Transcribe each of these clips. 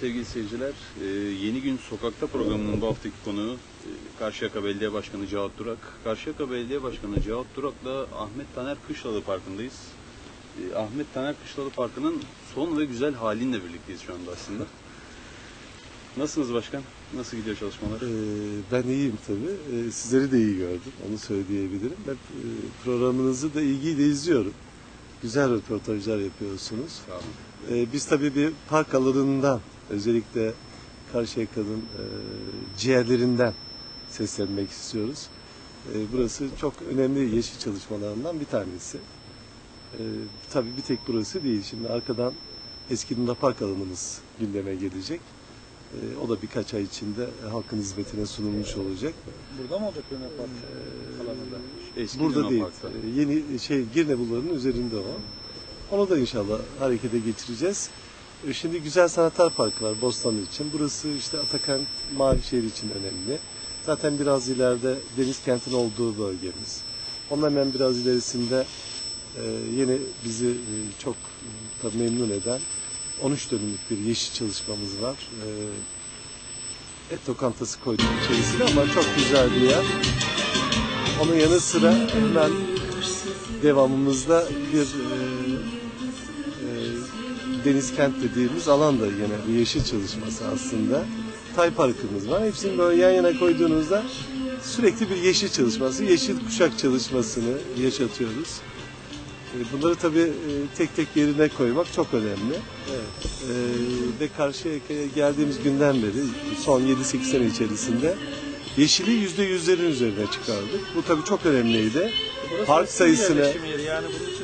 Sevgili seyirciler, e, Yeni Gün Sokakta programının bu haftaki konuğu e, Karşıyaka Belediye Başkanı Cevat Durak. Karşıyaka Belediye Başkanı Cevat Durak'la Ahmet Taner Kışlalı Parkı'ndayız. E, Ahmet Taner Kışlalı Parkı'nın son ve güzel halinle birlikteyiz şu anda aslında. Nasılsınız başkan? Nasıl gidiyor çalışmalar? Ee, ben iyiyim tabii. Ee, sizleri de iyi gördüm. Onu söyleyebilirim. E, programınızı da ilgiyle izliyorum. Güzel röportajlar yapıyorsunuz. Sağ olun. Ee, biz tabii bir park alanından özellikle Karşıyaka'nın e, ciğerlerinden seslenmek istiyoruz. Ee, burası çok önemli yeşil çalışmalarından bir tanesi. Ee, tabii bir tek burası değil. Şimdi arkadan eski Luna Park alanımız gündeme gelecek. Ee, o da birkaç ay içinde halkın hizmetine sunulmuş olacak. Burada mı olacak Luna Park alanında? Eski Burada Luna değil. Park'ta. Ee, Yeni şey Girne Bulvarı'nın üzerinde o. Onu da inşallah harekete geçireceğiz. Ee, Şimdi Güzel Sanatlar Parkı var Bostanlı için. Burası işte Atakan Mavişehir için önemli. Zaten biraz ileride Deniz Kent'in olduğu bölgemiz. Onun hemen biraz ilerisinde e, yine bizi e, çok e, memnun eden 13 dönümlük bir yeşil çalışmamız var. E, et lokantası koyduk içerisine ama çok güzel bir yer. Onun yanı sıra hemen devamımızda bir e, e, deniz kent dediğimiz alan da yine bir yeşil çalışması aslında. Tay Parkımız var. Hepsini böyle yan yana koyduğunuzda sürekli bir yeşil çalışması, yeşil kuşak çalışmasını yaşatıyoruz. E, Bunları tabii e, tek tek yerine koymak çok önemli. E, ve Karşıyaka'ya geldiğimiz günden beri son 7-8 sene içerisinde yeşili yüzde yüzlerin üzerine çıkardık. Bu tabii çok önemliydi. Burası Park sayısını-. Yani bunun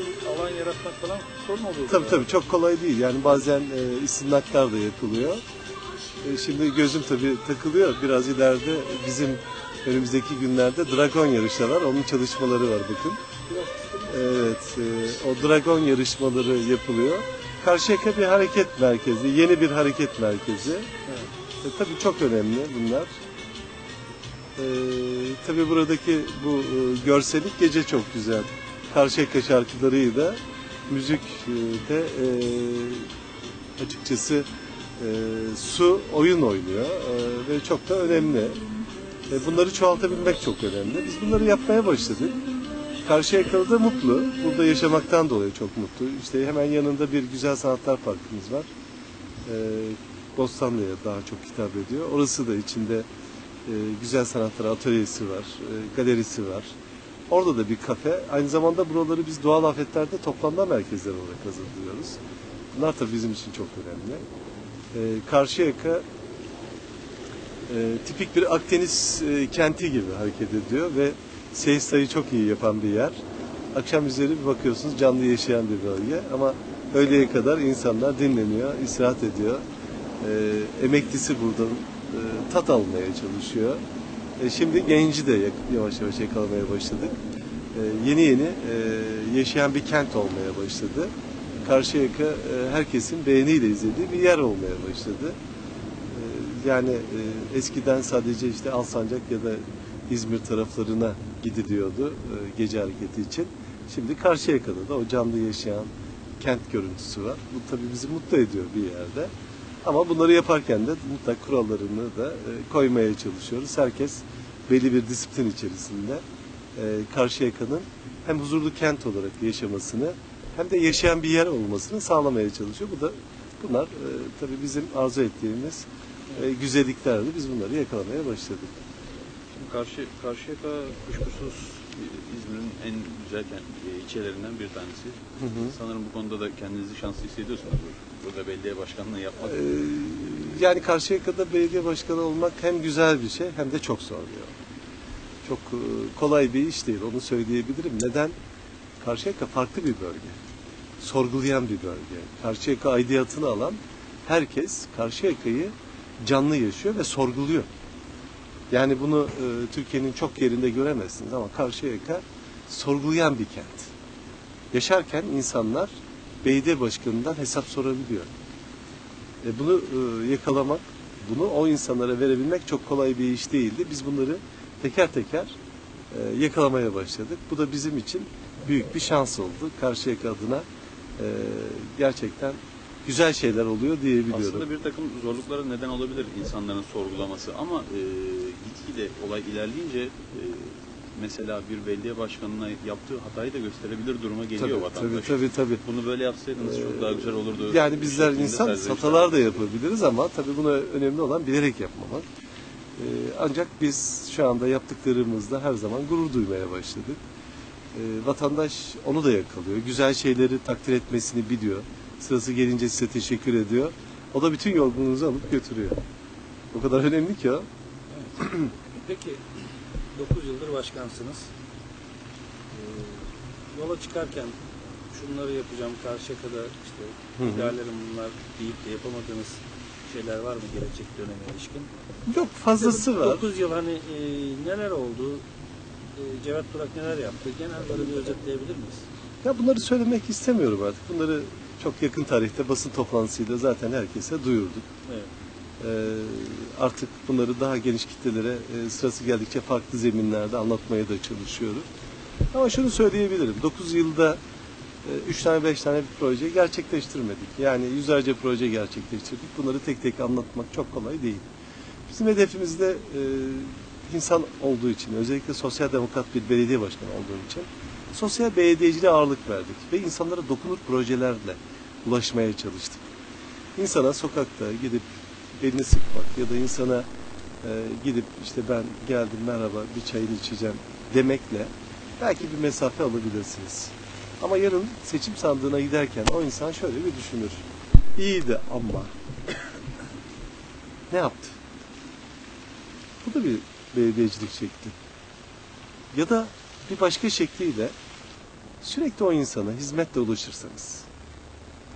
yaratmak falan sorun oluyor. Tabii tabii çok kolay değil. Yani bazen e, istinaklar da yapılıyor. E, şimdi gözüm tabii takılıyor. Biraz ileride bizim önümüzdeki günlerde dragon yarışları var. Onun çalışmaları var bakın. Evet, e, o dragon yarışmaları yapılıyor. Karşıyaka bir hareket merkezi, yeni bir hareket merkezi. E, tabii çok önemli bunlar. E, tabii buradaki bu e, görsellik gece çok güzel. Karşıyaka şarkılarıyla müzik e, açıkçası e, su oyun oynuyor e, ve çok da önemli. E, bunları çoğaltabilmek çok önemli. Biz bunları yapmaya başladık. Karşıyakalı da mutlu. Burada yaşamaktan dolayı çok mutlu. İşte hemen yanında bir güzel sanatlar parkımız var. E, Bostanlı'ya daha çok hitap ediyor. Orası da içinde e, güzel sanatlar atölyesi var, e, galerisi var. Orada da bir kafe. Aynı zamanda buraları biz doğal afetlerde toplanma merkezleri olarak hazırlıyoruz. Bunlar da bizim için çok önemli. E, Karşıyaka e, tipik bir Akdeniz e, kenti gibi hareket ediyor ve siestayı çok iyi yapan bir yer. Akşam üzeri bir bakıyorsunuz canlı yaşayan bir bölge ama öğleye kadar insanlar dinleniyor, istirahat ediyor. E, emeklisi buradan e, tat almaya çalışıyor. E, şimdi genci de yavaş yavaş yakalamaya başladık. E, yeni yeni e, yaşayan bir kent olmaya başladı. Karşıyaka e, herkesin beğeniyle izlediği bir yer olmaya başladı. Yani eskiden sadece işte Alsancak ya da İzmir taraflarına gidiliyordu gece hareketi için. Şimdi Karşıyaka'da da o canlı yaşayan kent görüntüsü var. Bu tabii bizi mutlu ediyor bir yerde. Ama bunları yaparken de mutlak kurallarını da e, koymaya çalışıyoruz. Herkes belli bir disiplin içerisinde e, Karşıyaka'nın hem huzurlu kent olarak yaşamasını hem de yaşayan bir yer olmasını sağlamaya çalışıyor. Bu da bunlar e, tabii bizim arzu ettiğimiz güzelliklerdi. Biz bunları yakalamaya başladık. Şimdi karşı, Karşıyaka kuşkusuz İzmir'in en güzel e, ilçelerinden bir tanesi. Hı hı. Sanırım bu konuda da kendinizi şanslı hissediyorsunuz. Burada belediye başkanlığı yapmak. Ee, yani Karşıyaka'da belediye başkanı olmak hem güzel bir şey hem de çok zor bir yol. Çok e, kolay bir iş değil onu söyleyebilirim. Neden? Karşıyaka farklı bir bölge. Sorgulayan bir bölge. Karşıyaka aidiyatını alan herkes Karşıyaka'yı canlı yaşıyor ve sorguluyor. Yani bunu e, Türkiye'nin çok yerinde göremezsiniz ama Karşıyaka sorgulayan bir kent. Yaşarken insanlar belediye başkanından hesap sorabiliyor. E, bunu e, yakalamak, bunu o insanlara verebilmek çok kolay bir iş değildi. Biz bunları teker teker e, yakalamaya başladık. Bu da bizim için büyük bir şans oldu. Karşıyaka adına e, gerçekten güzel şeyler oluyor diyebiliyorum. Aslında bir takım zorluklara neden olabilir insanların sorgulaması ama e, gitgide olay ilerleyince e, mesela bir belediye başkanına yaptığı hatayı da gösterebilir duruma geliyor tabii, vatandaş. tabii, tabii, tabii. Bunu böyle yapsaydınız çok daha güzel olurdu. Yani bizler insan hatalar da yapabiliriz ama tabii buna önemli olan bilerek yapmamak. Ee, ancak biz şu anda yaptıklarımızda her zaman gurur duymaya başladık. Ee, vatandaş onu da yakalıyor. Güzel şeyleri takdir etmesini biliyor. Sırası gelince size teşekkür ediyor. O da bütün yorgunluğunuzu alıp götürüyor. O kadar önemli ki o. Peki 9 yıldır başkansınız. Ee, yola çıkarken şunları yapacağım Karşıyaka'da işte Hı hı. ideallerim bunlar deyip de yapamadığınız şeyler var mı gelecek döneme ilişkin? Yok fazlası var. 9 yıl hani e, neler oldu? E, Cevat Durak neler yaptı? Genel böyle bir özetleyebilir miyiz? Ya bunları söylemek istemiyorum artık. Bunları çok yakın tarihte basın toplantısıyla zaten herkese duyurduk. Evet. Ee, artık bunları daha geniş kitlelere e, sırası geldikçe farklı zeminlerde anlatmaya da çalışıyoruz. Ama şunu söyleyebilirim. 9 yılda 3 tane 5 tane bir proje gerçekleştirmedik. Yani yüzlerce proje gerçekleştirdik. Bunları tek tek anlatmak çok kolay değil. Bizim hedefimizde e, insan olduğu için, özellikle sosyal demokrat bir belediye başkanı olduğum için sosyal belediyeciliğe ağırlık verdik ve insanlara dokunur projelerle ulaşmaya çalıştık. İnsana sokakta gidip elini sıkmak ya da insana e, gidip işte ben geldim merhaba bir çayını içeceğim demekle belki bir mesafe alabilirsiniz. Ama yarın seçim sandığına giderken o insan şöyle bir düşünür. İyiydi ama ne yaptı? Bu da bir belediyecilik şekli. Ya da bir başka şekliyle sürekli o insana hizmetle ulaşırsanız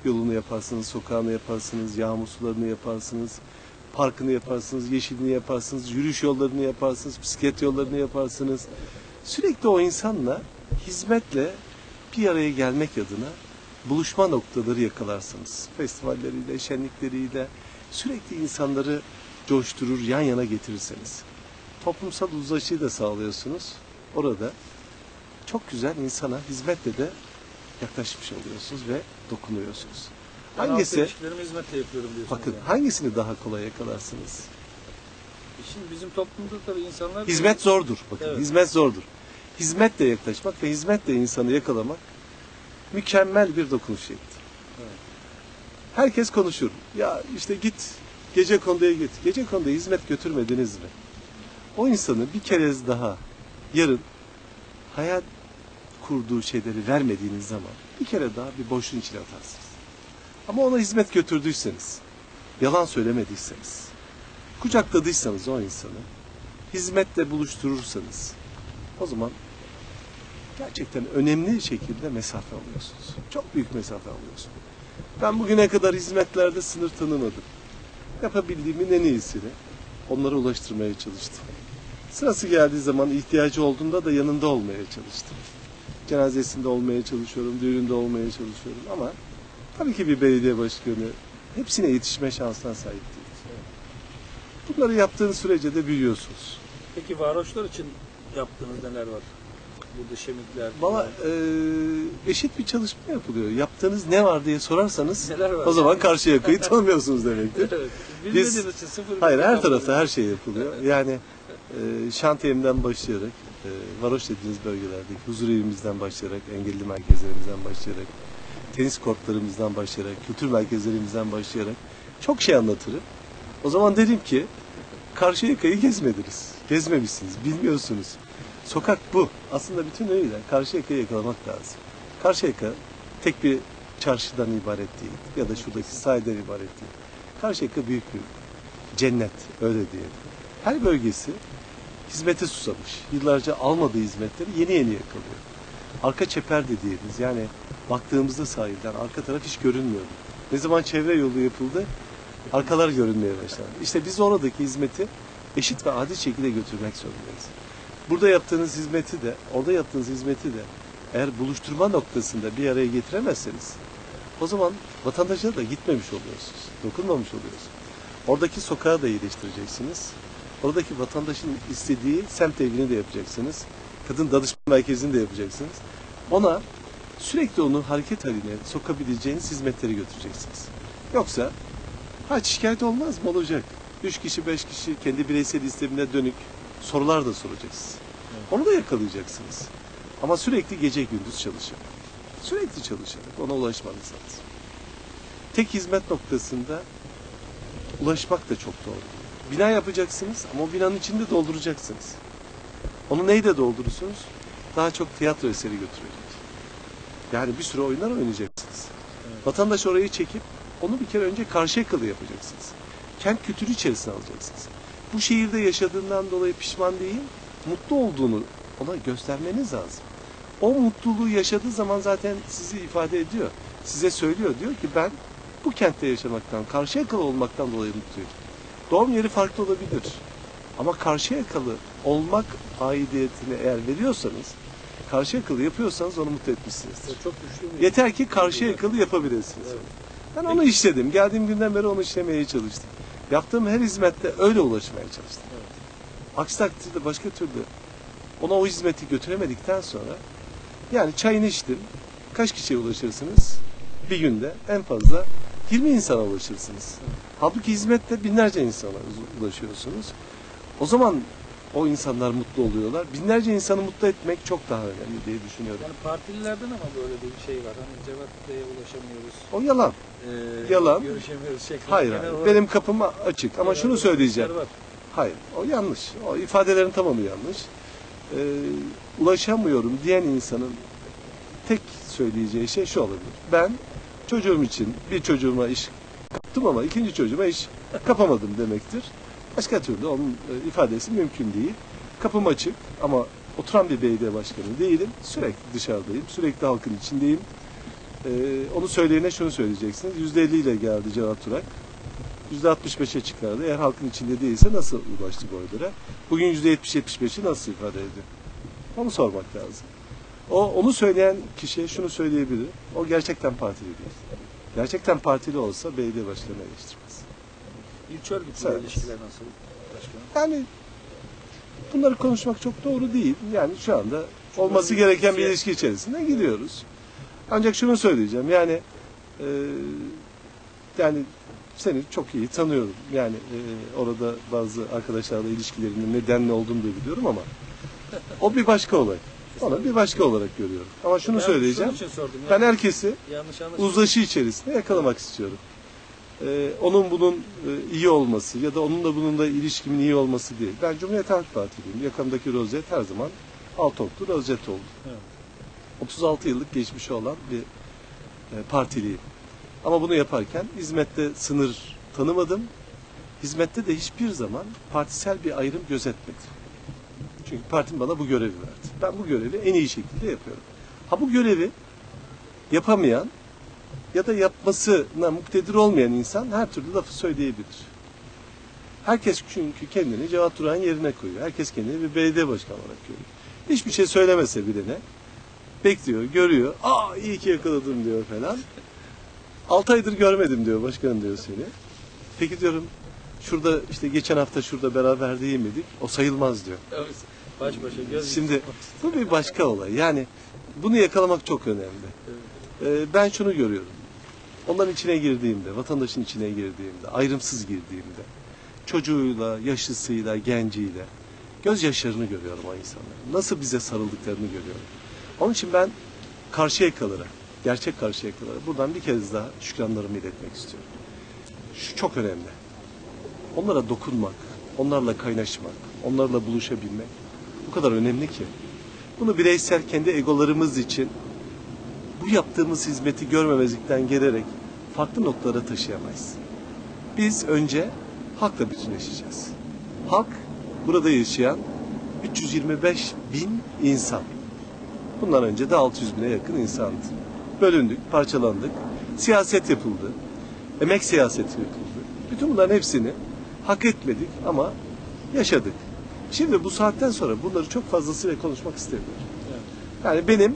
yolunu yaparsınız, sokağını yaparsınız, yağmur sularını yaparsınız, parkını yaparsınız, yeşilini yaparsınız, yürüyüş yollarını yaparsınız, bisiklet yollarını yaparsınız. Sürekli o insanla hizmetle bir araya gelmek adına buluşma noktaları yakalarsınız. Festivalleriyle, şenlikleriyle sürekli insanları coşturur, yan yana getirirseniz. Toplumsal uzlaşıyı da sağlıyorsunuz. Orada çok güzel insana hizmetle de yaklaşmış oluyorsunuz ve dokunuyorsunuz. Ben Hangisi? ilişkilerimi hizmetle yapıyorum diyorsunuz. Bakın yani. hangisini daha kolay yakalarsınız? Şimdi bizim toplumda tabii insanlar... Hizmet zordur. Bakın Evet. hizmet zordur. Hizmetle yaklaşmak ve hizmetle insanı yakalamak mükemmel bir dokunuş şekli. Evet. Herkes konuşur. Ya işte git gece konduya git. Gece konduya hizmet götürmediniz mi? O insanı bir kerez daha yarın hayal kurduğu şeyleri vermediğiniz zaman bir kere daha bir boşluğun içine atarsınız. Ama ona hizmet götürdüyseniz, yalan söylemediyseniz, kucakladıysanız o insanı, hizmetle buluşturursanız o zaman gerçekten önemli şekilde mesafe alıyorsunuz. Çok büyük mesafe alıyorsunuz. Ben bugüne kadar hizmetlerde sınır tanımadım. Yapabildiğimin en iyisini onlara ulaştırmaya çalıştım. Sırası geldiği zaman ihtiyacı olduğunda da yanında olmaya çalıştım. Cenazesinde olmaya çalışıyorum, düğününde olmaya çalışıyorum ama tabii ki bir belediye başkanı hepsine yetişme şansına sahip değil. Bunları yaptığınız sürece de büyüyorsunuz. Peki varoşlar için yaptığınız neler var? Burada şemikler... Valla e, eşit bir çalışma yapılıyor. Yaptığınız ne var diye sorarsanız Neler var? o zaman karşı yakayı tanımıyorsunuz demektir. Evet. Biz- için sıfır... Hayır her tarafta her şey yapılıyor. Yani e, şantiyemden başlayarak, varoş dediğiniz bölgelerdeki huzur evimizden başlayarak, engelli merkezlerimizden başlayarak, tenis kortlarımızdan başlayarak, kültür merkezlerimizden başlayarak çok şey anlatırım. O zaman derim ki karşı yakayı gezmediniz. Gezmemişsiniz, bilmiyorsunuz. Sokak bu. Aslında bütün öyle. Karşı yakayı yakalamak lazım. Karşı yaka tek bir çarşıdan ibaret değil. Ya da şuradaki sahilden ibaret değil. Karşıyaka büyük bir cennet öyle diyelim. Her bölgesi hizmete susamış. Yıllarca almadığı hizmetleri yeni yeni yakalıyor. Arka çeper dediğimiz yani baktığımızda sahilden arka taraf hiç görünmüyordu. Ne zaman çevre yolu yapıldı arkalar görünmeye başladı. İşte biz oradaki hizmeti eşit ve adil şekilde götürmek zorundayız. Burada yaptığınız hizmeti de, orada yaptığınız hizmeti de eğer buluşturma noktasında bir araya getiremezseniz o zaman vatandaşa da gitmemiş oluyorsunuz. Dokunmamış oluyorsunuz. Oradaki sokağı da iyileştireceksiniz. Oradaki vatandaşın istediği semt evini de yapacaksınız. Kadın danışma merkezini de yapacaksınız. Ona sürekli onu hareket haline sokabileceğiniz hizmetleri götüreceksiniz. Yoksa haç şikayet olmaz mı? Olacak. Üç kişi, beş kişi kendi bireysel istemine dönük sorular da soracaksınız. Onu da yakalayacaksınız. Ama sürekli gece gündüz çalışarak. Sürekli çalışarak ona ulaşmanız lazım. Tek hizmet noktasında ulaşmak da çok doğru. Bina yapacaksınız ama o binanın içinde dolduracaksınız. Onu neyle doldurursunuz? Daha çok tiyatro eseri götürerek. Yani bir sürü oyunlar oynayacaksınız. Vatandaş orayı çekip onu bir kere önce karşı yakalı yapacaksınız. Kent kültürü içerisine alacaksınız. Bu şehirde yaşadığından dolayı pişman değil, mutlu olduğunu ona göstermeniz lazım. O mutluluğu yaşadığı zaman zaten sizi ifade ediyor. Size söylüyor. Diyor ki ben bu kentte yaşamaktan, karşı yakalı olmaktan dolayı mutluyum. Doğum yeri farklı olabilir. Ama karşı yakalı olmak aidiyetini eğer veriyorsanız, karşı yakalı yapıyorsanız onu mutlu etmişsinizdir. Çok güçlü Yeter ki karşı yakalı yapabilirsiniz. Evet. Ben onu işledim. Geldiğim günden beri onu işlemeye çalıştım. Yaptığım her hizmette öyle ulaşmaya çalıştım. Evet. Aksi takdirde başka türlü ona o hizmeti götüremedikten sonra yani çayını içtim. Kaç kişiye ulaşırsınız? Bir günde en fazla 20 insana ulaşırsınız. Halbuki hizmette binlerce insana ulaşıyorsunuz. O zaman o insanlar mutlu oluyorlar. Binlerce insanı mutlu etmek çok daha önemli diye düşünüyorum. Yani partililerden ama böyle bir şey var. Hani Cevat Bey'e ulaşamıyoruz. O yalan. Ee, Yalan. Görüşemiyoruz şeklinde. Hayır, hayır. olarak Benim kapım açık ama şunu söyleyeceğim. Hayır, o yanlış. O ifadelerin tamamı yanlış. Ee, ulaşamıyorum diyen insanın tek söyleyeceği şey şu olabilir. Ben çocuğum için bir çocuğuma iş kaptım ama ikinci çocuğuma iş kapamadım demektir. Başka türlü onun e, ifadesi mümkün değil. Kapım açık ama oturan bir belediye başkanı değilim. Sürekli dışarıdayım, sürekli halkın içindeyim. Ee, onu söyleyene şunu söyleyeceksiniz. %50 ile geldi Cevat Turak. %65'e çıkardı. Eğer halkın içinde değilse nasıl ulaştı bu oylara? Bugün %70-75'i nasıl ifade ediyor? Onu sormak lazım. O onu söyleyen kişiye şunu söyleyebilir. O gerçekten partili değil. Gerçekten partili olsa belediye başkanına eleştirmez. İlçe örgütüyle ilişkiler nasıl başkanım? Yani bunları konuşmak çok doğru değil. Yani şu anda olması gereken bir bir- ilişki içerisinde gidiyoruz. Ancak şunu söyleyeceğim. Yani e, yani seni çok iyi tanıyorum. Yani e, orada bazı arkadaşlarla ilişkilerinin nedenli olduğunu da biliyorum ama o bir başka olay. Onu bir başka olarak görüyorum. Ama şunu Ben söyleyeceğim. Şunun için sordum. Ben ya. herkesi yanlış anlaşılma. uzlaşı içerisinde yakalamak istiyorum. Ee, onun bunun e, iyi olması ya da onunla bunun da ilişkimin iyi olması değil. Ben Cumhuriyet Halk Partiliyim. Yakamdaki rozet her zaman alt oktu, rozet oldu. Evet. 36 yıllık geçmişi olan bir e, partiliyim. Ama bunu yaparken hizmette sınır tanımadım. Hizmette de hiçbir zaman partisel bir ayrım gözetmedim. Çünkü partim bana bu görevi verdi. Ben bu görevi en iyi şekilde yapıyorum. Ha bu görevi yapamayan ya da yapmasına muktedir olmayan insan her türlü lafı söyleyebilir. Herkes çünkü kendini Cevat Durak'ın yerine koyuyor. Herkes kendini bir belediye başkanı olarak görüyor. Hiçbir şey söylemese bile ne? Bekliyor, görüyor. Aa iyi ki yakaladım diyor falan. 6 aydır görmedim diyor başkanım diyor seni. Peki diyorum şurada işte geçen hafta şurada beraber değil miydik? O sayılmaz diyor. Evet. Baş başa göz Şimdi bu bir başka olay. Yani bunu yakalamak çok önemli. Ee, ben şunu görüyorum. Onların içine girdiğimde, vatandaşın içine girdiğimde, ayrımsız girdiğimde, çocuğuyla, yaşlısıyla, genciyle gözyaşlarını görüyorum o insanların. Nasıl bize sarıldıklarını görüyorum. Onun için ben karşı yakalara, gerçek karşı yakalara buradan bir kez daha şükranlarımı iletmek istiyorum. Şu çok önemli. Onlara dokunmak, onlarla kaynaşmak, onlarla buluşabilmek bu kadar önemli ki. Bunu bireysel kendi egolarımız için bu yaptığımız hizmeti görmemezlikten gelerek farklı noktalara taşıyamayız. Biz önce halkla bütünleşeceğiz. Halk burada yaşayan 325 bin insan. Bundan önce de 600 bine yakın insandı. Bölündük, parçalandık. Siyaset yapıldı. Emek siyaseti yapıldı. Bütün bunların hepsini hak etmedik ama yaşadık. Şimdi bu saatten sonra bunları çok fazlasıyla konuşmak istemiyorum. Evet. Yani benim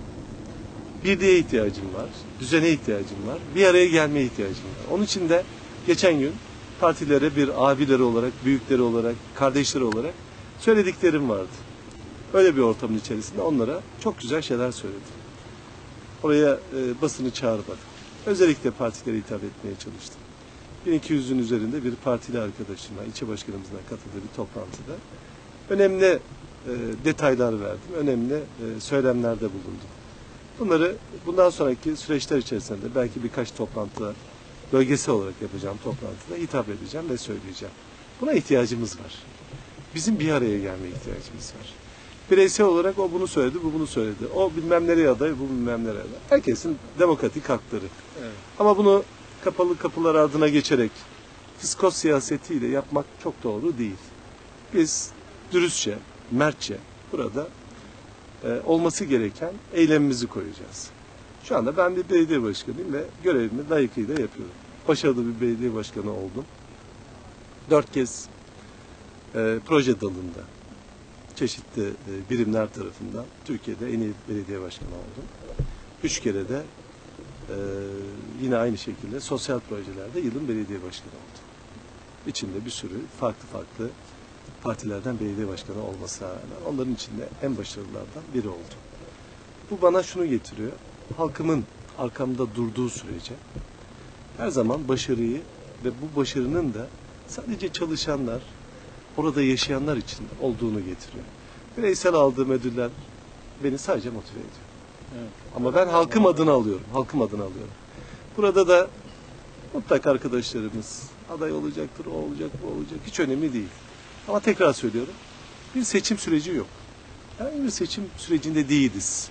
birliğe ihtiyacım var, düzene ihtiyacım var, bir araya gelmeye ihtiyacım var. Onun için de geçen gün partilere bir abileri olarak, büyükleri olarak, kardeşleri olarak söylediklerim vardı. Öyle bir ortamın içerisinde onlara çok güzel şeyler söyledim. Oraya e, basını çağırmadım. Özellikle partilere hitap etmeye çalıştım. 1200'ün üzerinde bir partili arkadaşıma, ilçe başkanımızla katıldığı bir toplantıda önemli e, detaylar verdim, önemli e, söylemlerde bulundum. Bunları bundan sonraki süreçler içerisinde belki birkaç toplantıda bölgesel olarak yapacağım toplantıda hitap edeceğim ve söyleyeceğim. Buna ihtiyacımız var. Bizim bir araya gelme ihtiyacımız var. Bireysel olarak o bunu söyledi, bu bunu söyledi. O bilmem nereye aday, bu bilmem nereye aday. Herkesin demokratik hakları. Evet. Ama bunu kapalı kapılar ardına geçerek fiskos siyasetiyle yapmak çok doğru değil. Biz dürüstçe, mertçe burada e, olması gereken eylemimizi koyacağız. Şu anda ben bir belediye başkanıyım ve görevimi layıkıyla yapıyorum. Başarılı bir belediye başkanı oldum. Dört kez e, proje dalında çeşitli e, birimler tarafından Türkiye'de en iyi belediye başkanı oldum. Üç kere de e, yine aynı şekilde sosyal projelerde yılın belediye başkanı oldum. İçinde bir sürü farklı farklı partilerden belediye başkanı olması rağmen onların içinde en başarılılardan biri oldum. Bu bana şunu getiriyor. Halkımın arkamda durduğu sürece her zaman başarıyı ve bu başarının da sadece çalışanlar, orada yaşayanlar için olduğunu getiriyor. Bireysel aldığım ödüller beni sadece motive ediyor. Evet. Ama ben halkım adına alıyorum. Halkım adına alıyorum. Burada da mutlaka arkadaşlarımız aday olacaktır, o olacak, bu olacak. Hiç önemli değil. Ama tekrar söylüyorum. Bir seçim süreci yok. Yani bir seçim sürecinde değiliz.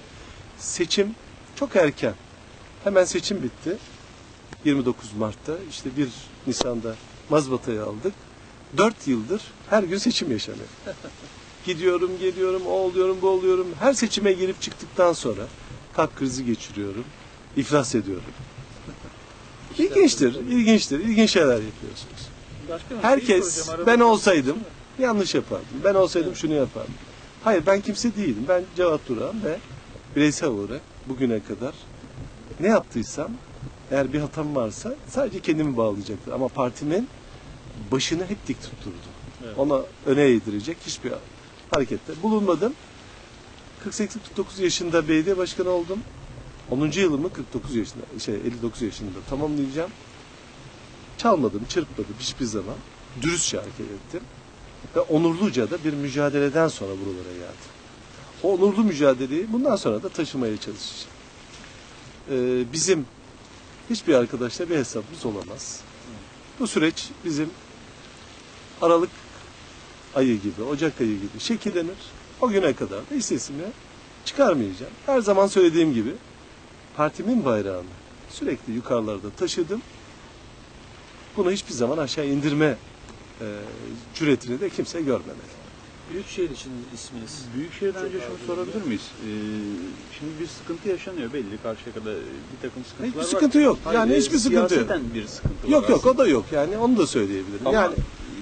Seçim çok erken. Hemen seçim bitti. 29 Mart'ta işte 1 Nisan'da mazbatayı aldık. 4 yıldır her gün seçim yaşanıyor. Gidiyorum, geliyorum, o oluyorum, bu oluyorum. Her seçime girip çıktıktan sonra kalp krizi geçiriyorum. iflas ediyorum. İlginçtir, ilginçtir. İlginç şeyler yapıyorsunuz. Başkanım, Herkes ben bir- olsaydım yanlış yapardım. Ben olsaydım şunu yapardım. Hayır ben kimse değilim. Ben Cevat Duran ve bireysel olarak bugüne kadar ne yaptıysam eğer bir hatam varsa sadece kendimi bağlayacaktır. Ama partimin başını hep dik tutturdu. Evet. Ona öne eğdirecek hiçbir harekette bulunmadım. 48-49 yaşında belediye başkanı oldum. 10. yılımı 49 yaşında, şey 59 yaşında tamamlayacağım. Çalmadım, çırpmadım hiçbir zaman. Dürüstçe hareket ettim. Ve onurluca da bir mücadeleden sonra buralara geldim. O onurlu mücadeleyi bundan sonra da taşımaya çalışacağım. Ee, bizim hiçbir arkadaşla bir hesabımız olamaz. Bu süreç bizim Aralık ayı gibi, Ocak ayı gibi şekillenir. O güne kadar da hissesimi çıkarmayacağım. Her zaman söylediğim gibi partimin bayrağını sürekli yukarılarda taşıdım. Bunu hiçbir zaman aşağı indirme e, cüretini de kimse görmemeli. Büyükşehir için isminiz. Büyükşehir'den önce şunu sorabilir miyiz? Ee, şimdi bir sıkıntı yaşanıyor belli. Karşıya kadar bir takım sıkıntılar Hiçbir var. sıkıntı yok. Yani e, hiçbir sıkıntı yok. bir sıkıntı var. Yok yok o da yok yani onu da söyleyebilirim. Ama yani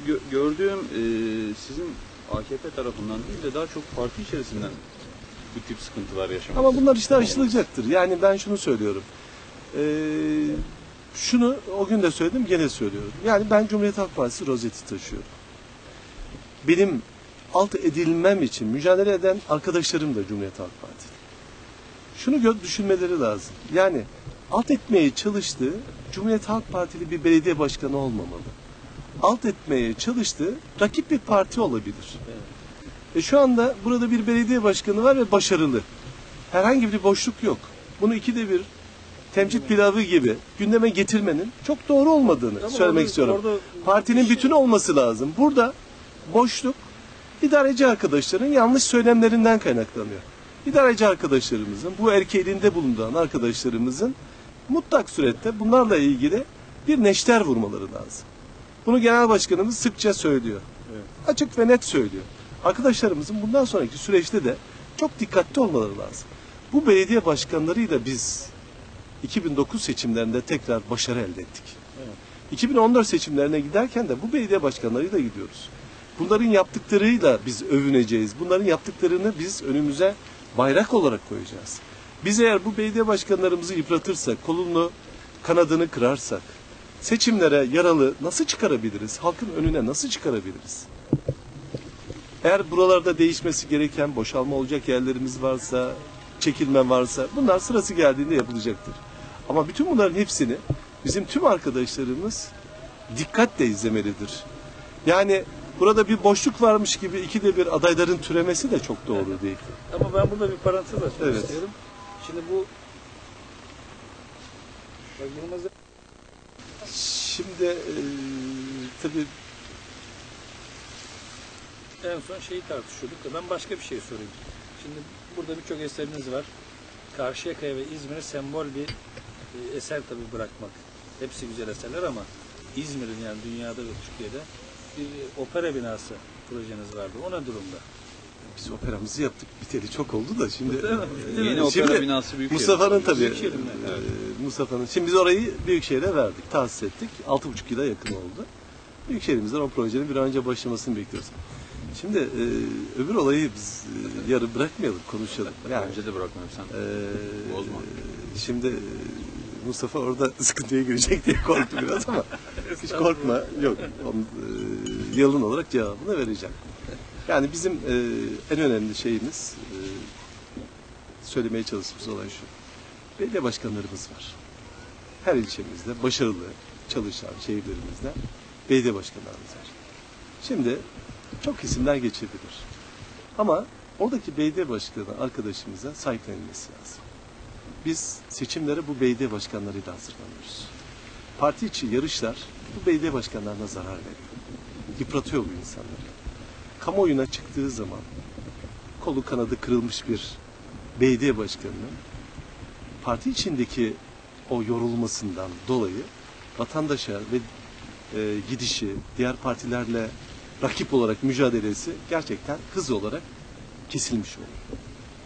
gö- gördüğüm e, sizin AKP tarafından değil de daha çok parti içerisinden bu tip sıkıntılar yaşamak. Ama bunlar işte aşılacaktır. Yani ben şunu söylüyorum. Ee, şunu o gün de söyledim gene söylüyorum. Yani ben Cumhuriyet Halk Partisi rozeti taşıyorum. Benim alt edilmem için mücadele eden arkadaşlarım da Cumhuriyet Halk Partisi. Şunu düşünmeleri lazım. Yani alt etmeye çalıştığı Cumhuriyet Halk Partili bir belediye başkanı olmamalı. Alt etmeye çalıştığı rakip bir parti olabilir. E şu anda burada bir belediye başkanı var ve başarılı. Herhangi bir boşluk yok. Bunu ikide bir temcit pilavı gibi gündeme getirmenin çok doğru olmadığını Ama söylemek orada- istiyorum. orada- Partinin bütünü olması lazım. Burada boşluk idareci arkadaşların yanlış söylemlerinden kaynaklanıyor. İdareci arkadaşlarımızın, bu erkeğinde bulunan arkadaşlarımızın mutlak surette bunlarla ilgili bir neşter vurmaları lazım. Bunu genel başkanımız sıkça söylüyor. Açık ve net söylüyor. Arkadaşlarımızın bundan sonraki süreçte de çok dikkatli olmaları lazım. Bu belediye başkanlarıyla biz 2009 seçimlerinde tekrar başarı elde ettik. 2014 seçimlerine giderken de bu belediye başkanlarıyla gidiyoruz. Bunların yaptıklarıyla biz övüneceğiz. Bunların yaptıklarını biz önümüze bayrak olarak koyacağız. Biz eğer bu belediye başkanlarımızı yıpratırsak, kolunu, kanadını kırarsak, seçimlere yaralı nasıl çıkarabiliriz? Halkın önüne nasıl çıkarabiliriz? Eğer buralarda değişmesi gereken boşalma olacak yerlerimiz varsa, çekilme varsa bunlar sırası geldiğinde yapılacaktır. Ama bütün bunların hepsini bizim tüm arkadaşlarımız dikkatle izlemelidir. Yani burada bir boşluk varmış gibi ikide bir adayların türemesi de çok doğru değil. Ama ben burada bir parantez açmak Evet. istiyorum. Şimdi bu Bak Yılmaz'a Şimdi e, tabii en son şeyi tartışıyorduk ben başka bir şey sorayım. Şimdi burada birçok eseriniz var. Karşıyaka ve İzmir'e sembol bir e, eser tabii bırakmak. Hepsi güzel eserler ama İzmir'in yani dünyada ve Türkiye'de bir opera binası projeniz vardı. O ne durumda? Biz operamızı yaptık biteli çok oldu da şimdi Değil mi? e, Yeni şimdi opera binası büyük Mustafa'nın tabii mi? e, Mustafa'nın şimdi biz orayı Büyükşehir'e verdik tahsis ettik 6,5 yıla yakın oldu. Büyükşehir'imizden o projenin bir an önce başlamasını bekliyoruz. Şimdi e, öbür olayı biz e, yarı bırakmayalım konuşalım. Yani Bence de bırakmıyorum sen. Ee, Bozma. Şimdi e, Mustafa orada sıkıntıya girecek diye korktu biraz ama hiç korkma. Yok. Onun, e, yalın olarak cevabını vereceğim. Yani bizim e, en önemli şeyimiz e, söylemeye çalıştığımız olay şu. Belediye başkanlarımız var. Her ilçemizde başarılı çalışan şehirlerimizde belediye başkanlarımız var. Şimdi çok isimler geçebilir. Ama oradaki belediye başkanı arkadaşımıza sahiplenilmesi lazım. Biz seçimlere bu belediye başkanlarıyla hazırlanıyoruz. Parti içi yarışlar bu belediye başkanlarına zarar veriyor. Yıpratıyor bu insanları. Kamuoyuna çıktığı zaman kolu kanadı kırılmış bir belediye başkanının parti içindeki o yorulmasından dolayı vatandaşa ve e, gidişi, diğer partilerle rakip olarak mücadelesi gerçekten hız olarak kesilmiş oluyor.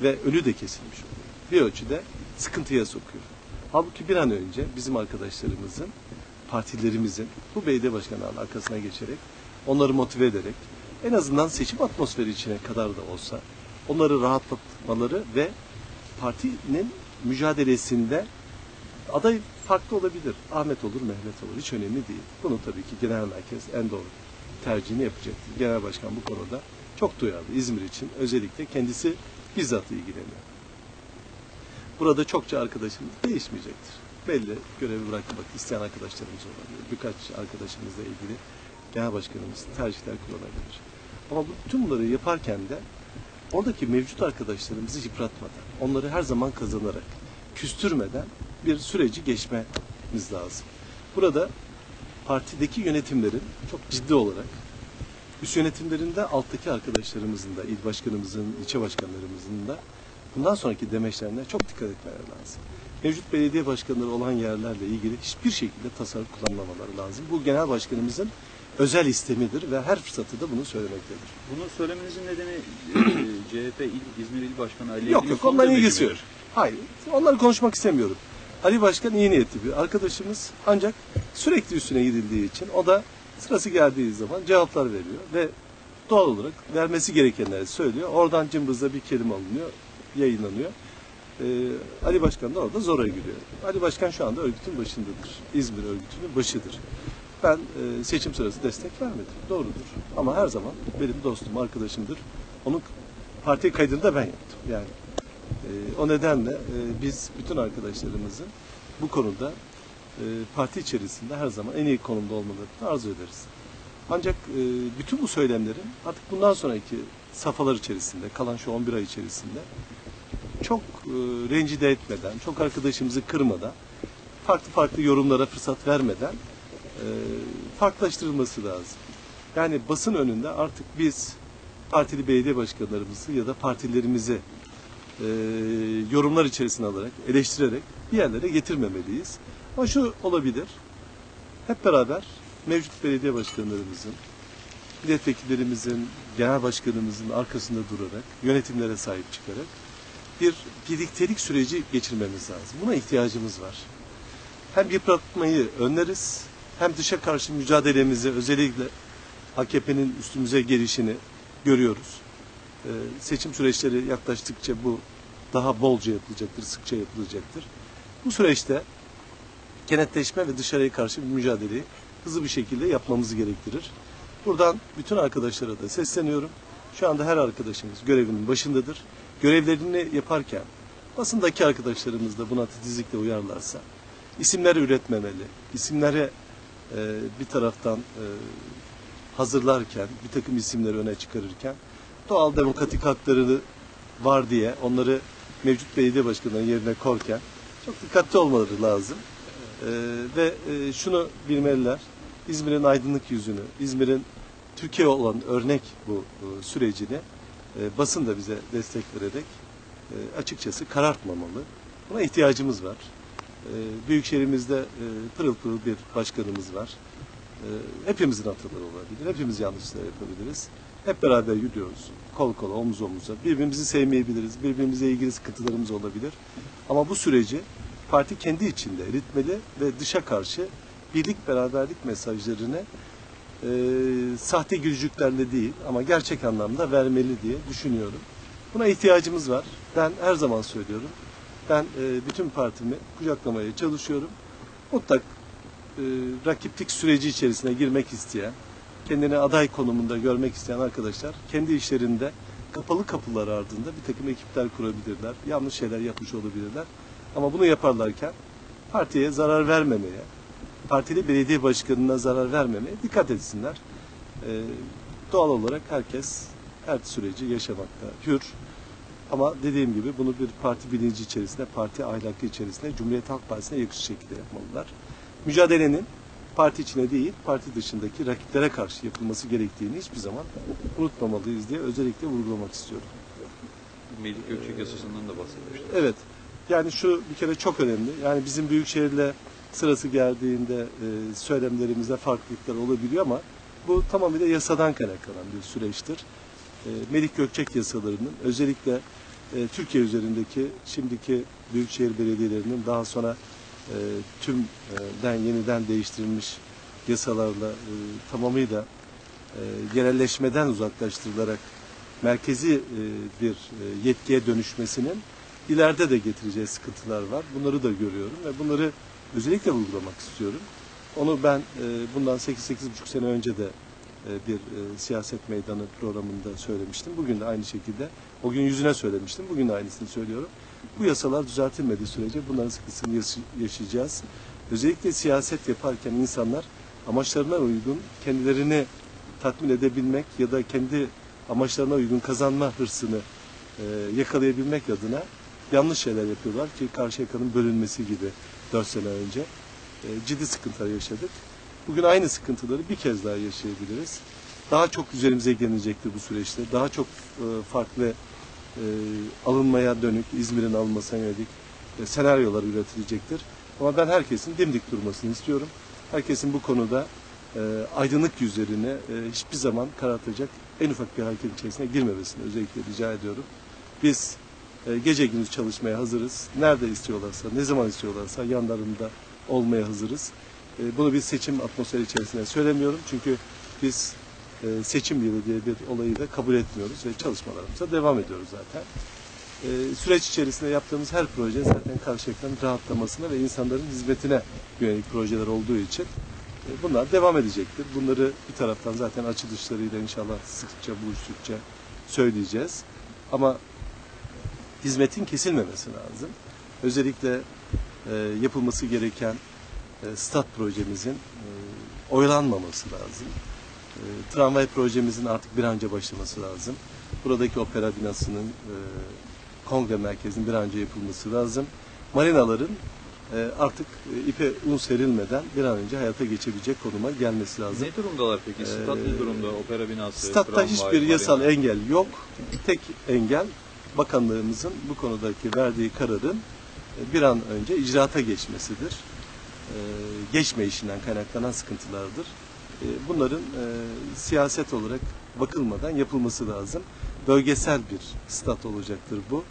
Ve önü de kesilmiş oluyor. Bir ölçüde sıkıntıya sokuyor. Halbuki bir an önce bizim arkadaşlarımızın, partilerimizin bu belediye başkanlarının arkasına geçerek, onları motive ederek, en azından seçim atmosferi içine kadar da olsa onları rahatlatmaları ve partinin mücadelesinde aday farklı olabilir. Ahmet olur, Mehmet olur. Hiç önemli değil. Bunu tabii ki genel merkez en doğru tercihini yapacaktır. Genel başkan bu konuda çok duyarlı. İzmir için özellikle kendisi bizzat ilgileniyor. Burada çokça arkadaşımız değişmeyecektir. Belli görevi bırakmak isteyen arkadaşlarımız olabilir. Birkaç arkadaşımızla ilgili genel başkanımız tercihler kullanabilir. Ama bütün bunları yaparken de oradaki mevcut arkadaşlarımızı yıpratmadan, onları her zaman kazanarak, küstürmeden bir süreci geçmemiz lazım. Burada partideki yönetimlerin çok ciddi olarak üst yönetimlerinde alttaki arkadaşlarımızın da, il başkanımızın, ilçe başkanlarımızın da bundan sonraki demeçlerine çok dikkat etmeleri lazım. Mevcut belediye başkanları olan yerlerle ilgili hiçbir şekilde tasarruf kullanmamaları lazım. Bu genel başkanımızın özel istemidir ve her fırsatı da bunu söylemektedir. Bunu söylemenizin nedeni e, CHP il, İzmir İl Başkanı Ali Yok yok onların ilgisi yok. Hayır onları konuşmak istemiyorum. Ali Başkan iyi niyetli bir arkadaşımız ancak sürekli üstüne gidildiği için o da sırası geldiği zaman cevaplar veriyor ve doğal olarak vermesi gerekenleri söylüyor. Oradan cımbızla bir kelime alınıyor, yayınlanıyor. Ee, Ali Başkan da orada zora giriyor. Ali Başkan şu anda örgütün başındadır. İzmir örgütünün başıdır. Ben e, seçim sırası destek vermedim. Doğrudur. Ama her zaman benim dostum, arkadaşımdır. Onun parti kaydını da ben yaptım. Yani e, o nedenle e, biz bütün arkadaşlarımızın bu konuda parti içerisinde her zaman en iyi konumda olmalarını arzu ederiz. Ancak bütün bu söylemlerin artık bundan sonraki safhalar içerisinde, kalan şu 11 ay içerisinde çok rencide etmeden, çok arkadaşımızı kırmadan, farklı farklı yorumlara fırsat vermeden farklılaştırılması lazım. Yani basın önünde artık biz partili belediye başkanlarımızı ya da partilerimizi e, yorumlar içerisine alarak, eleştirerek bir yerlere getirmemeliyiz. Ama şu olabilir, hep beraber mevcut belediye başkanlarımızın, milletvekillerimizin, genel başkanımızın arkasında durarak, yönetimlere sahip çıkarak bir birliktelik süreci geçirmemiz lazım. Buna ihtiyacımız var. Hem yıpratmayı önleriz, hem dışa karşı mücadelemizi özellikle AKP'nin üstümüze gelişini görüyoruz. Ee, seçim süreçleri yaklaştıkça bu daha bolca yapılacaktır, sıkça yapılacaktır. Bu süreçte kenetleşme ve dışarıya karşı bir mücadeleyi hızlı bir şekilde yapmamızı gerektirir. Buradan bütün arkadaşlara da sesleniyorum. Şu anda her arkadaşımız görevinin başındadır. Görevlerini yaparken basındaki arkadaşlarımız da buna titizlikle uyarlarsa isimler üretmemeli, isimlere e, bir taraftan e, hazırlarken, bir takım isimleri öne çıkarırken doğal demokratik hakları var diye onları mevcut belediye başkanlarının yerine korken çok dikkatli olmaları lazım. E, ve şunu bilmeliler, İzmir'in aydınlık yüzünü, İzmir'in Türkiye olan örnek bu sürecini e, basın da bize destek vererek açıkçası karartmamalı. Buna ihtiyacımız var. E, Büyükşehirimizde e, pırıl pırıl bir başkanımız var. E, hepimizin hataları olabilir, hepimiz yanlışlar yapabiliriz. Hep beraber yürüyoruz, kol kola, omuz omuza. Birbirimizi sevmeyebiliriz, birbirimize ilgili sıkıntılarımız olabilir. Ama bu süreci parti kendi içinde eritmeli ve dışa karşı birlik, beraberlik mesajlarını e, sahte gülücüklerle değil ama gerçek anlamda vermeli diye düşünüyorum. Buna ihtiyacımız var. Ben her zaman söylüyorum. Ben e, bütün partimi kucaklamaya çalışıyorum. Mutlak e, rakiplik süreci içerisine girmek isteyen, kendini aday konumunda görmek isteyen arkadaşlar kendi işlerinde kapalı kapılar ardında bir takım ekipler kurabilirler. Yanlış şeyler yapmış olabilirler. Ama bunu yaparlarken partiye zarar vermemeye, partili belediye başkanına zarar vermemeye dikkat etsinler. Ee, doğal olarak herkes her süreci yaşamakta hür. Ama dediğim gibi bunu bir parti bilinci içerisinde, parti ahlakı içerisinde, Cumhuriyet Halk Partisi'ne yakışır şekilde yapmalılar. Mücadelenin parti içine değil, parti dışındaki rakiplere karşı yapılması gerektiğini hiçbir zaman unutmamalıyız diye özellikle vurgulamak istiyorum. Melik Gökçek yasasından da bahsetmiştik. Evet. Yani şu bir kere çok önemli. Yani bizim büyükşehirle sırası geldiğinde e, söylemlerimizde farklılıklar olabiliyor ama bu tamamıyla yasadan kaynaklanan bir süreçtir. E, Melik Gökçek yasalarının özellikle e, Türkiye üzerindeki şimdiki büyükşehir belediyelerinin daha sonra e, tümden yeniden değiştirilmiş yasalarla e, tamamıyla e, yerelleşmeden uzaklaştırılarak merkezi e, bir e, yetkiye dönüşmesinin ileride de getireceği sıkıntılar var. Bunları da görüyorum ve bunları özellikle vurgulamak istiyorum. Onu ben e, bundan 8-8,5 sene önce de bir siyaset meydanı programında söylemiştim. Bugün de aynı şekilde, o gün yüzüne söylemiştim. Bugün de aynısını söylüyorum. Bu yasalar düzeltilmediği sürece bunların sıkıntısını yaşayacağız. Özellikle siyaset yaparken insanlar amaçlarına uygun kendilerini tatmin edebilmek ya da kendi amaçlarına uygun kazanma hırsını e, yakalayabilmek adına yanlış şeyler yapıyorlar ki Karşıyaka'nın bölünmesi gibi 4 sene önce e, ciddi sıkıntılar yaşadık. Bugün aynı sıkıntıları bir kez daha yaşayabiliriz. Daha çok üzerimize gelecektir bu süreçte. Daha çok e, farklı e, alınmaya dönük, İzmir'in alınmasına yönelik e, senaryolar üretilecektir. Ama ben herkesin dimdik durmasını istiyorum. Herkesin bu konuda e, aydınlık yüzlerini e, hiçbir zaman karartacak en ufak bir hareket içerisine girmemesini özellikle rica ediyorum. Biz e, gece gündüz çalışmaya hazırız. Nerede istiyorlarsa, ne zaman istiyorlarsa yanlarında olmaya hazırız. E, bunu bir seçim atmosferi içerisinde söylemiyorum. Çünkü biz e, seçim yılı diye bir olayı da kabul etmiyoruz ve çalışmalarımıza devam ediyoruz zaten. E, süreç içerisinde yaptığımız her proje zaten Karşıyaka'nın rahatlamasına ve insanların hizmetine yönelik projeler olduğu için e, bunlar devam edecektir. Bunları bir taraftan zaten açılışlarıyla inşallah sıkça buluştukça söyleyeceğiz. Ama hizmetin kesilmemesi lazım. Özellikle yapılması gereken stat projemizin oyalanmaması lazım. E, tramvay projemizin artık bir an önce başlaması lazım. Buradaki opera binasının e, kongre merkezinin bir an önce yapılması lazım. Marinaların e, artık e, ipe un serilmeden bir an önce hayata geçebilecek konuma gelmesi lazım. Ne durumdalar peki? Stat Ee, ne durumda? Opera binası, Statta tramvay, hiçbir marina. yasal engel yok. Tek engel bakanlığımızın bu konudaki verdiği kararın e, bir an önce icraata geçmesidir. E, Geçme işinden kaynaklanan sıkıntılardır. E, Bunların e, siyaset olarak bakılmadan yapılması lazım. Bölgesel bir stat olacaktır bu.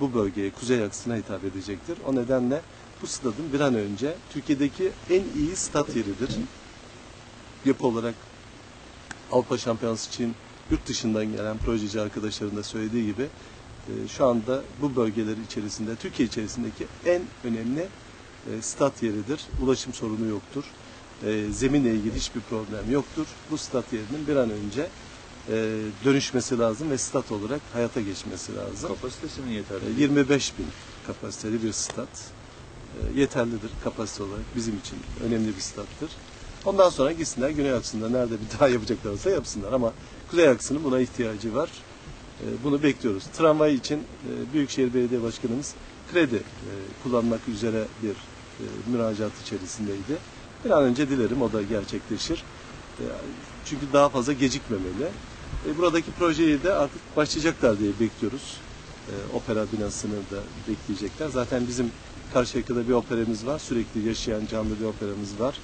Bu bölgeye, kuzey aksına hitap edecektir. O nedenle bu stadın bir an önce Türkiye'deki en iyi stat yeridir. Yapı olarak Avrupa Şampiyonası için yurt dışından gelen projeci arkadaşların da söylediği gibi e, şu anda bu bölgeler içerisinde, Türkiye içerisindeki en önemli e, stat yeridir. Ulaşım sorunu yoktur. E, zeminle ilgili hiçbir problem yoktur. Bu stat yerinin bir an önce e, dönüşmesi lazım ve stat olarak hayata geçmesi lazım. Kapasitesi mi yeterli? E, 25 bin kapasiteli bir stat. E, Yeterlidir kapasite olarak bizim için önemli bir stattır. Ondan sonra gitsinler güney aksında nerede bir daha yapacaklarsa yapsınlar ama kuzey aksının buna ihtiyacı var. E, Bunu bekliyoruz. Tramvay için e, Büyükşehir Belediye Başkanımız kredi e, kullanmak üzere bir e, müracaat içerisindeydi. Bir an önce dilerim o da gerçekleşir. E, Çünkü daha fazla gecikmemeli. E, Buradaki projeyi de artık başlayacaklar diye bekliyoruz. E, Opera binasını da bekleyecekler. Zaten bizim Karşıyaka'da bir operamiz var. Sürekli yaşayan canlı bir operamız var.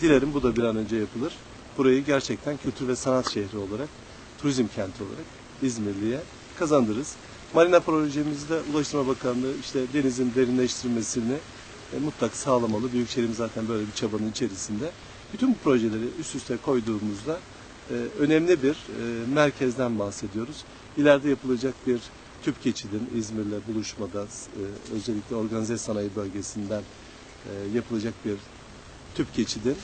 Dilerim bu da bir an önce yapılır. Burayı gerçekten kültür ve sanat şehri olarak, turizm kenti olarak İzmirli'ye kazandırırız. Marina projemizde Ulaştırma Bakanlığı işte denizin derinleştirilmesini e, mutlak sağlamalı. Büyükşehir'imiz zaten böyle bir çabanın içerisinde. Bütün bu projeleri üst üste koyduğumuzda e, önemli bir e, merkezden bahsediyoruz. İleride yapılacak bir tüp geçidin İzmir'le buluşmada e, özellikle organize sanayi bölgesinden e, yapılacak bir tüp geçidin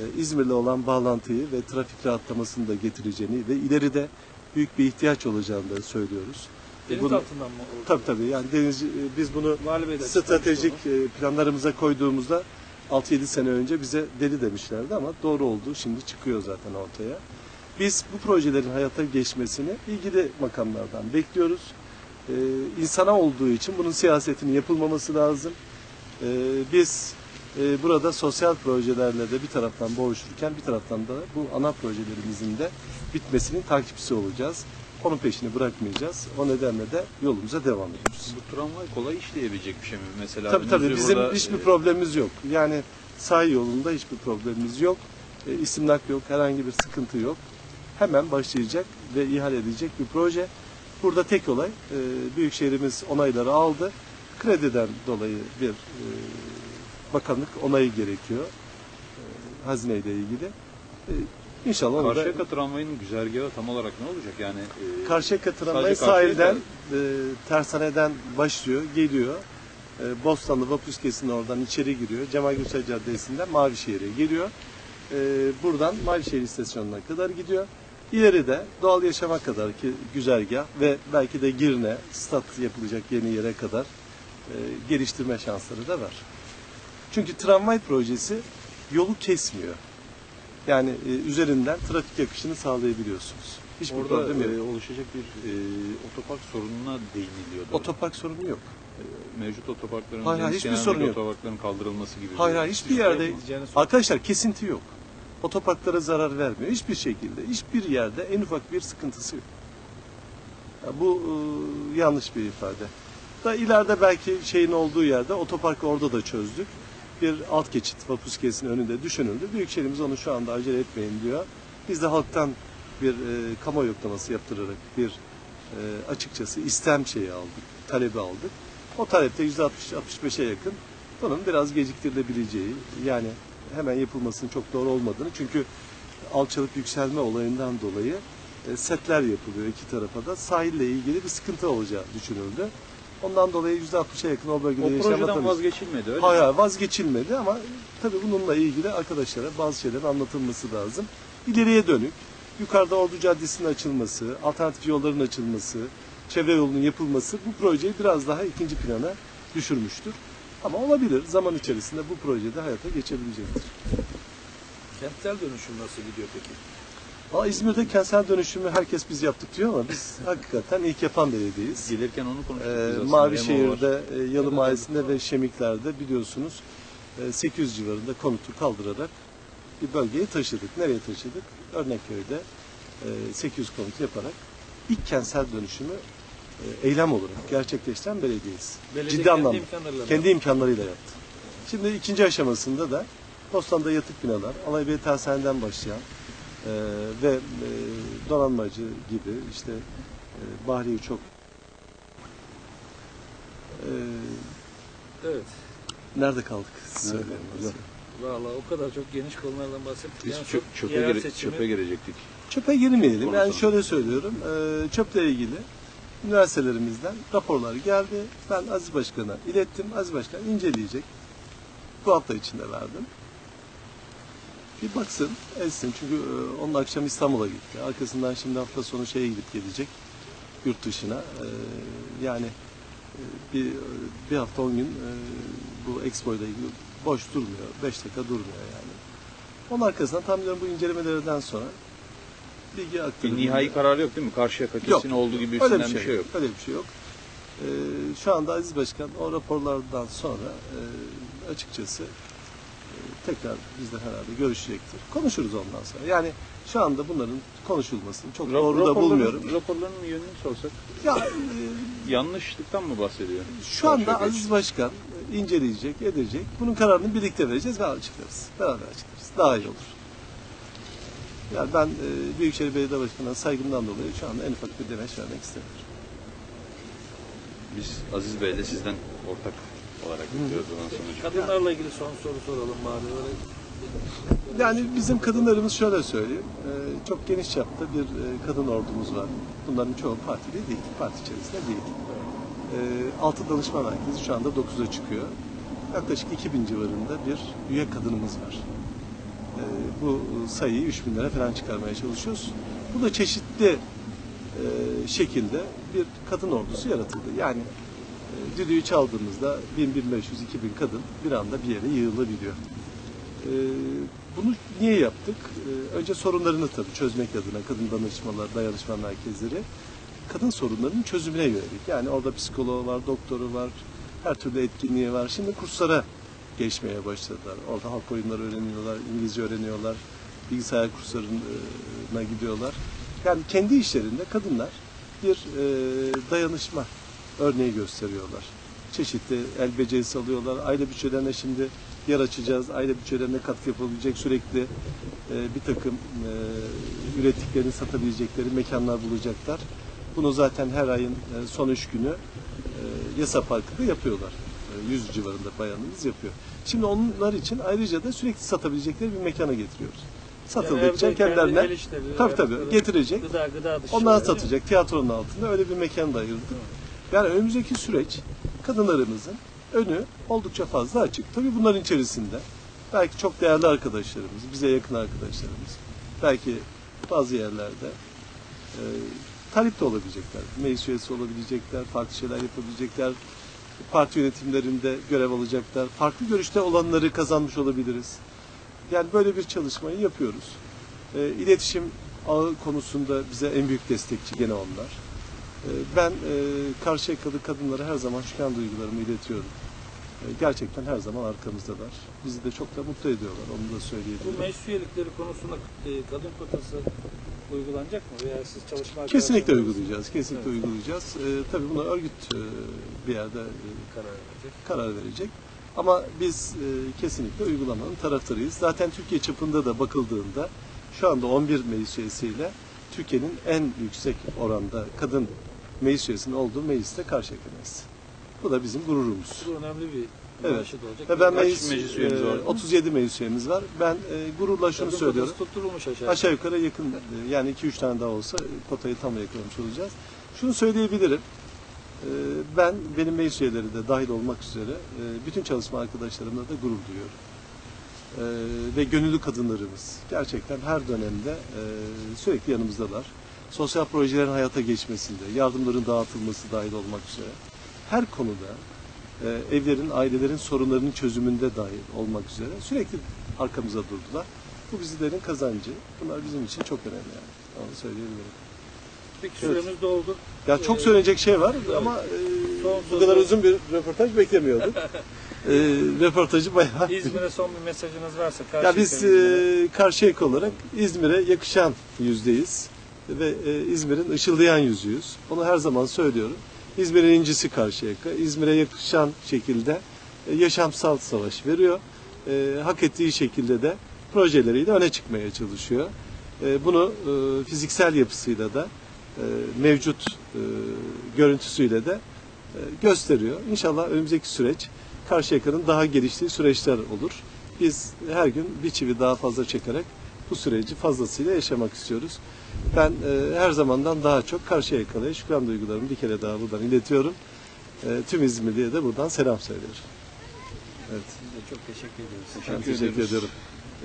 e, İzmir'le olan bağlantıyı ve trafik rahatlamasını da getireceğini ve ileride büyük bir ihtiyaç olacağını da söylüyoruz. Deniz Bunu- altından mı oldu? Tabii tabii yani deniz e, biz bunu stratejik e, planlarımıza koyduğumuzda 6-7 sene önce bize deli demişlerdi ama doğru oldu. Şimdi çıkıyor zaten ortaya. Biz bu projelerin hayata geçmesini ilgili makamlardan bekliyoruz. Ee, insana olduğu için bunun siyasetinin yapılmaması lazım. Ee, biz e, burada sosyal projelerle de bir taraftan boğuşurken bir taraftan da bu ana projelerimizin de bitmesinin takipçisi olacağız. Onun peşini bırakmayacağız. O nedenle de yolumuza devam ediyoruz. Bu tramvay kolay işleyebilecek bir şey mi? Mesela Tabii tabii bizim burada, hiçbir e, problemimiz yok. Yani sahil yolunda hiçbir problemimiz yok. E, isimlak yok, herhangi bir sıkıntı yok. Hemen başlayacak ve ihale edecek bir proje. Burada tek olay e, Büyükşehirimiz onayları aldı. Krediden dolayı bir e, bakanlık onayı gerekiyor. E, hazineyle ilgili. E, İnşallah da Karşıyaka tramvayının güzergahı tam olarak ne olacak? Yani e, Karşıyaka tramvayı Sadece sahilden, e, tersaneden başlıyor, geliyor. E, Bostanlı Vapuskesi'nin oradan içeri giriyor. Cemal Gürsel Caddesi'nden Mavişehir'e geliyor. E, buradan Mavişehir İstasyonu'na kadar gidiyor. İleride doğal yaşama kadar ki güzergah ve belki de Girne, stat yapılacak yeni yere kadar e, geliştirme şansları da var. Çünkü tramvay projesi yolu kesmiyor. Yani e, üzerinden trafik akışını sağlayabiliyorsunuz. Hiçbir orada problem yok. e, oluşacak bir e, otopark sorununa değiniliyordu. Otopark sorunu yok. E, Mevcut otoparkların, Hayır, hayır, hiçbir kenarındaki sorun yok. otoparkların kaldırılması gibi. Hayır bir- hayır hiçbir yerde arkadaşlar kesinti yok. Otoparklara zarar vermiyor. Hiçbir şekilde, hiçbir yerde en ufak bir sıkıntısı yok. Ya bu e, yanlış bir ifade. Da ileride belki şeyin olduğu yerde otoparkı orada da çözdük. Bir alt geçit Vapuskesi'nin önünde düşünüldü. Büyükşehirimiz onu şu anda acele etmeyin diyor. Biz de halktan bir e, kamuoyu yoklaması yaptırarak bir e, açıkçası istem şeyi aldık, talebi aldık. O talepte %60-65'e yakın bunun biraz geciktirilebileceği yani hemen yapılmasının çok doğru olmadığını çünkü alçalıp yükselme olayından dolayı e, setler yapılıyor iki tarafa da sahille ilgili bir sıkıntı olacağı düşünüldü. Ondan dolayı %60'a yakın o bölgede O yaşayan projeden vatandaş- vazgeçilmedi öyle mi? Hayır hayır, vazgeçilmedi ama tabii bununla ilgili arkadaşlara bazı şeylerin anlatılması lazım. İleriye dönük, yukarıda Ordu Caddesi'nin açılması, alternatif yolların açılması, çevre yolunun yapılması bu projeyi biraz daha ikinci plana düşürmüştür. Ama olabilir, zaman içerisinde bu projede hayata geçebilecektir. Kentsel dönüşüm nasıl gidiyor peki? Ama İzmir'de kentsel dönüşümü herkes biz yaptık diyor ama biz hakikaten ilk yapan belediyeyiz. Gelirken onu konuştuk Ee. Mavişehir'de, e, Yalı Mahallesi'nde ve Şemikler'de biliyorsunuz e, 800 civarında konutu kaldırarak bir bölgeye taşıdık. Nereye taşıdık? Örnekköy'de e, 800 konut yaparak ilk kentsel dönüşümü e, eylem olarak gerçekleştiren belediyeyiz. Belediye Ciddi kendi anlamda. imkanlarıyla Kendi imkanlarıyla yaptı. Şimdi ikinci aşamasında da Bostan'da yatık binalar, Alaybey Tersane'den başlayan e, ve e, donanmacı gibi işte e, Bahriye çok e, Evet. nerede kaldık? Nerede kaldık? Valla o kadar çok geniş konulardan bahsettik. Biz Yani çöp, çok çöpe, gire- seçimi- çöpe girecektik. Çöpe girmeyelim. Yani Konuşalım. şöyle söylüyorum. E, çöple ilgili üniversitelerimizden raporlar geldi. Ben Aziz Başkan'a ilettim. Aziz Başkan inceleyecek. Bu hafta içinde verdim. Bir baksın, etsin. Çünkü e, onun akşam İstanbul'a gitti. Arkasından şimdi hafta sonu şeye gidip gelecek. Yurt dışına. E, yani e, bir bir hafta on gün e, bu Expo ile ilgili boş durmuyor. Beş dakika durmuyor yani. Onun arkasından tahminlerim bu incelemelerden sonra bilgi Bir aktarılır. nihai karar yok değil mi? Karşıya kesin olduğu gibi Öyle üstünden bir şey yok. Öyle bir şey yok. Ee, şu anda Aziz Başkan o raporlardan sonra e, açıkçası e, tekrar bizle herhalde görüşecektir. Konuşuruz ondan sonra. Yani şu anda bunların konuşulmasını çok Rap- doğru da bulmuyorum. Raporların yönünü sorsak. Ya e, Yanlışlıktan mı bahsediyor? şu anda Karşıyaka Aziz Başkan e, inceleyecek, edecek. Bunun kararını birlikte vereceğiz ve açıklarız. Beraber açıklarız. Daha iyi olur. Yani ben e, Büyükşehir Belediye Başkanı'na saygımdan dolayı şu anda en ufak bir demeç vermek istemiyorum. Biz Aziz Bey'le sizden ortak olarak bekliyoruz bundan sonucu. Kadınlarla ilgili son soru soralım bari. Öyle Yani bizim kadınlarımız şöyle söyleyeyim, e, çok geniş çapta bir e, kadın ordumuz var. Bunların çoğu partili değil, parti içerisinde değil. E, Altı danışma merkezi şu anda 9'a çıkıyor. Yaklaşık 2000 civarında bir üye kadınımız var. E, Bu sayıyı 3000'lere falan çıkarmaya çalışıyoruz. Bu da çeşitli e, şekilde bir kadın ordusu yaratıldı. Yani düdüğü çaldığımızda 1000, 1500, 2000 kadın bir anda bir yere yığılabiliyor. Ee, bunu niye yaptık? Ee, önce sorunlarını tabii çözmek adına kadın danışmalar, dayanışma merkezleri kadın sorunlarının çözümüne yönelik. Yani orada psikoloğu var, doktoru var, her türlü etkinliği var. Şimdi kurslara geçmeye başladılar. Orada halk oyunları öğreniyorlar, İngilizce öğreniyorlar, bilgisayar kurslarına gidiyorlar. Yani kendi işlerinde kadınlar bir e, dayanışma örneği gösteriyorlar. Çeşitli el becerisi alıyorlar. Aile bütçelerine şimdi yer açacağız. Aile bütçelerine katkı yapabilecek sürekli e, bir takım e, ürettiklerini satabilecekleri mekanlar bulacaklar. Bunu zaten her ayın e, son üç günü e, Yasa Parkı'nda yapıyorlar. E, 100 civarında bayanımız yapıyor. Şimdi onlar için ayrıca da sürekli satabilecekleri bir mekana getiriyoruz. Satıldıkça kendi kendilerine tabii tabii getirecek. Gıda, gıda mi? satacak tiyatronun altında öyle bir mekan da ayırdık. Yani önümüzdeki süreç kadınlarımızın önü oldukça fazla açık. Tabii bunların içerisinde belki çok değerli arkadaşlarımız, bize yakın arkadaşlarımız, belki bazı yerlerde e, talip de olabilecekler, meclis üyesi olabilecekler, farklı şeyler yapabilecekler, parti yönetimlerinde görev alacaklar, farklı görüşte olanları kazanmış olabiliriz. Yani böyle bir çalışmayı yapıyoruz. E, iletişim ağı konusunda bize en büyük destekçi gene onlar. E, ben e, Karşıyakalı kadınlara her zaman şükran duygularımı iletiyorum. E, gerçekten her zaman arkamızdalar. Bizi de çok da mutlu ediyorlar, onu da Bu söyleyebilirim. meclis üyelikleri konusunda e, kadın kotası uygulanacak mı? Veya siz çalışma Kesinlikle uygulayacağız, kesinlikle Evet. uygulayacağız. E, tabii buna örgüt e, bir yerde karar verecek. karar verecek. Ama biz e, kesinlikle uygulamanın taraftarıyız. Zaten Türkiye çapında da bakıldığında şu anda 11 meclis üyesiyle Türkiye'nin en yüksek oranda kadın meclis üyesinin olduğu mecliste Karşıyaka Meclisi. Bu da bizim gururumuz. Bu önemli bir Evet. olacak. Ve ben Kaç meclis, meclis üyemiz e, var? 37 meclis üyemiz var. Ben e, gururla şunu Kadın söylüyorum. tutturulmuş aşağı. Aşağı yukarı yakın e, yani 2-3 tane daha olsa kotayı tam yakalamış olacağız. Şunu söyleyebilirim. E, Ben benim meclis üyeleri de dahil olmak üzere e, bütün çalışma arkadaşlarımla da gurur duyuyorum. E, Ve gönüllü kadınlarımız gerçekten her dönemde e, sürekli yanımızdalar. Sosyal projelerin hayata geçmesinde, yardımların dağıtılması dahil olmak üzere her konuda e, evlerin, ailelerin sorunlarının çözümünde dahil olmak üzere sürekli arkamıza durdular. Bu bizlerin kazancı. Bunlar bizim için çok önemli yani. Onu söyleyebilirim. Peki Evet. süremiz doldu. Ya çok Ee, söyleyecek şey var ama e, Son bu kadar uzun bir röportaj beklemiyorduk. e, röportajı bayağı... İzmir'e son bir mesajınız varsa karşı Ya biz e, Karşıyaka olarak İzmir'e yakışan yüzdeyiz ve e, İzmir'in ışıldayan yüzüyüz. Onu her zaman söylüyorum. İzmir'in incisi Karşıyaka. İzmir'e yakışan şekilde e, yaşamsal savaş veriyor. E, hak ettiği şekilde de projeleriyle öne çıkmaya çalışıyor. E, bunu e, fiziksel yapısıyla da e, mevcut e, görüntüsüyle de e, gösteriyor. İnşallah önümüzdeki süreç Karşıyaka'nın daha geliştiği süreçler olur. Biz her gün bir çivi daha fazla çekerek bu süreci fazlasıyla yaşamak istiyoruz. Ben e, her zamandan daha çok Karşıyaka'ya şükran duygularımı bir kere daha buradan iletiyorum. E, tüm İzmirli'ye de buradan selam söylüyorum. Evet, Biz de çok teşekkür ediyoruz. ben Teşekkür teşekkür ediyoruz. ediyorum.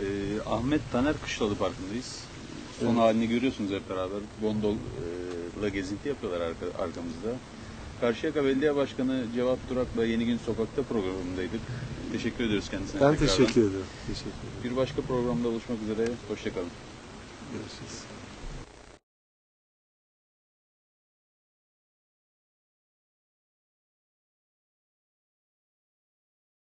Ee, Ahmet Taner Kışlalı Parkı'ndayız. Son Evet. halini görüyorsunuz hep beraber. Gondolla gezinti yapıyorlar arka, arkamızda. Karşıyaka Belediye Başkanı Cevat Durak'la Yeni Gün Sokak'ta programındaydık. Teşekkür ediyoruz kendisine. Ben tekrardan. teşekkür ederim. Teşekkür ederim. Bir başka programda buluşmak üzere. Hoşçakalın. Görüşürüz.